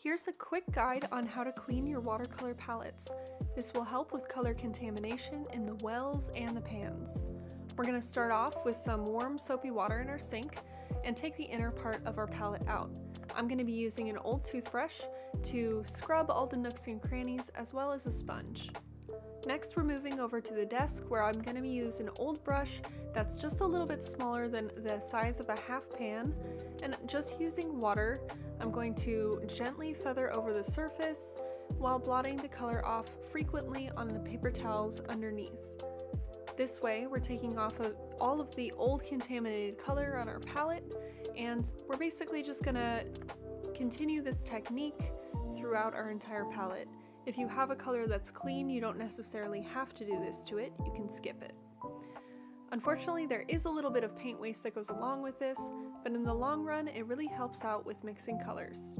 Here's a quick guide on how to clean your watercolor palettes. This will help with color contamination in the wells and the pans. We're going to start off with some warm soapy water in our sink and take the inner part of our palette out. I'm going to be using an old toothbrush to scrub all the nooks and crannies as well as a sponge. Next we're moving over to the desk where I'm going to be using an old brush that's just a little bit smaller than the size of a half pan and just using water I'm going to gently feather over the surface while blotting the color off frequently on the paper towels underneath. This way we're taking off of all of the old contaminated color on our palette and we're basically just gonna continue this technique throughout our entire palette. If you have a color that's clean, you don't necessarily have to do this to it, you can skip it. Unfortunately, there is a little bit of paint waste that goes along with this, but in the long run, it really helps out with mixing colors.